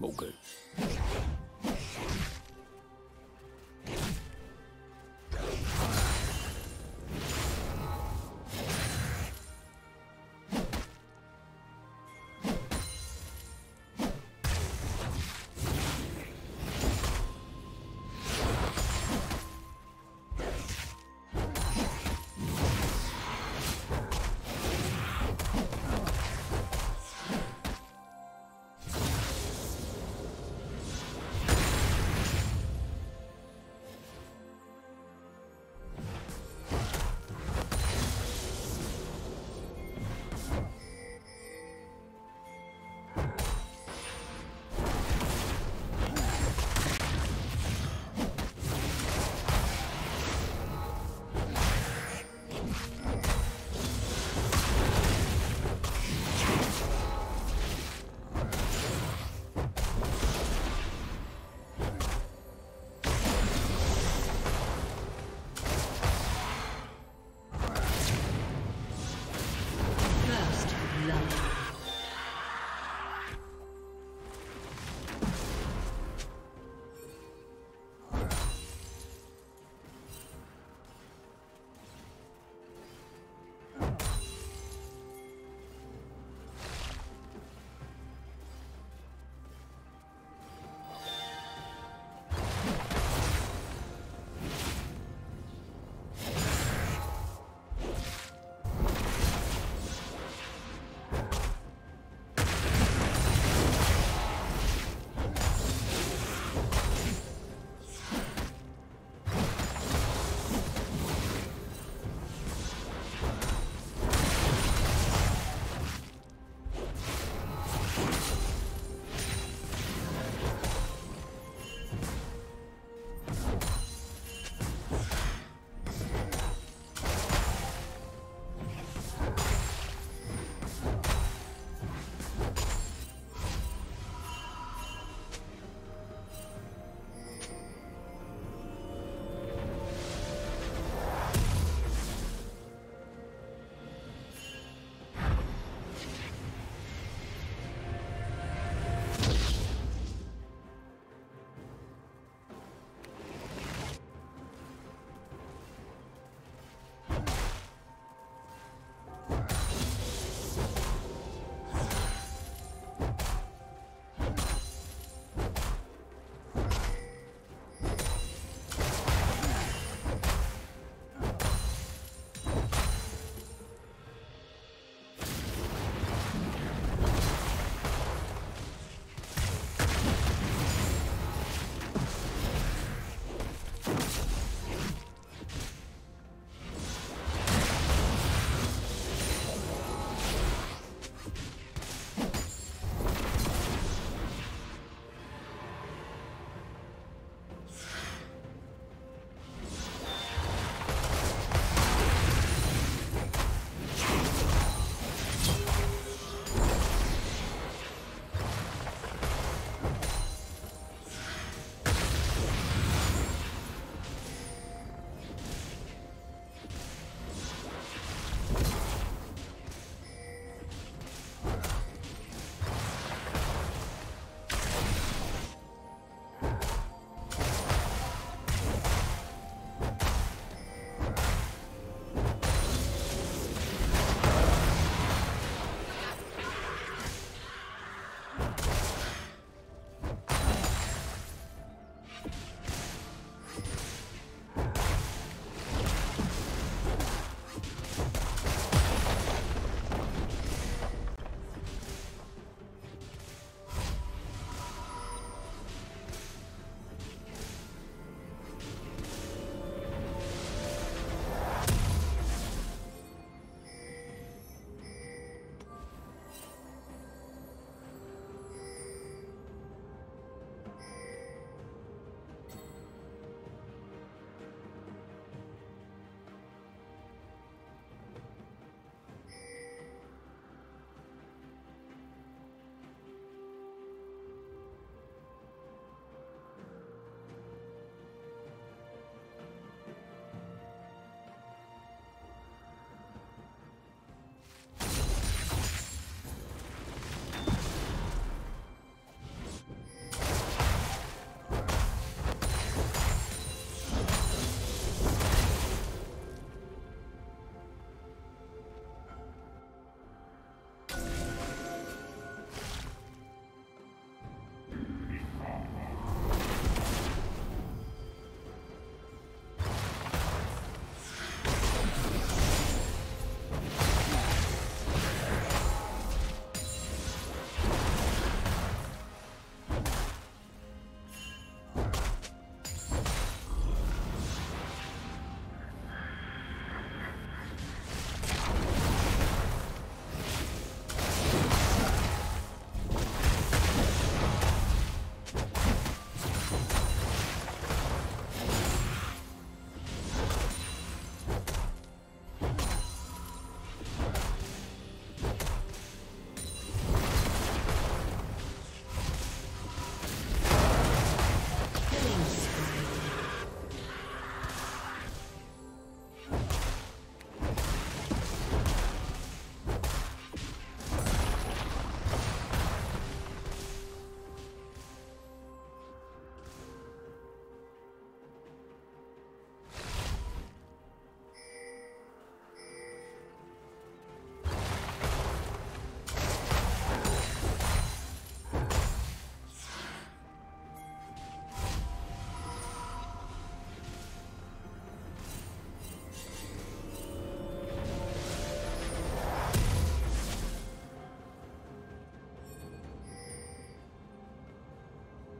Ok.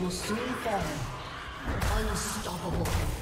will soon fall. Unstoppable.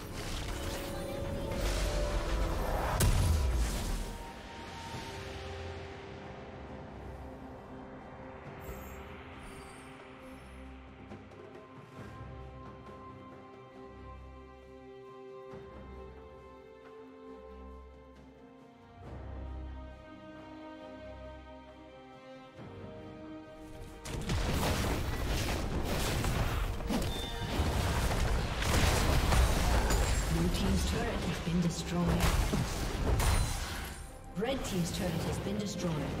Destroyed.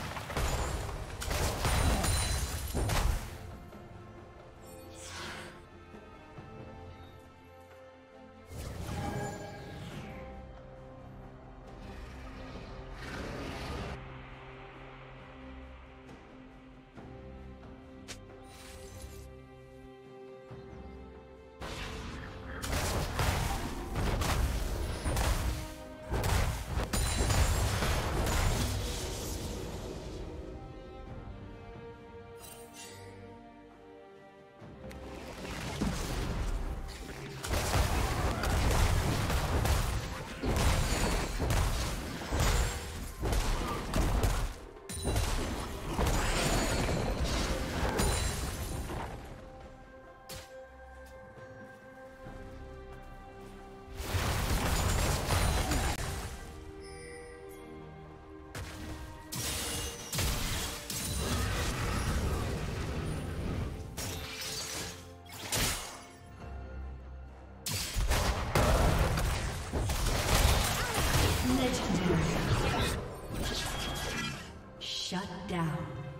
Shut down.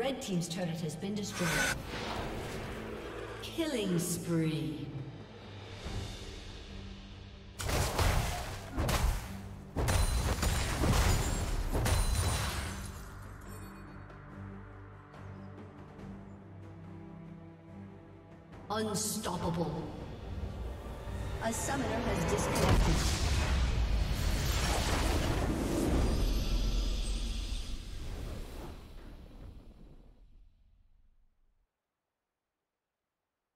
Red Team's turret has been destroyed. Killing spree. Unstoppable. A disconnected.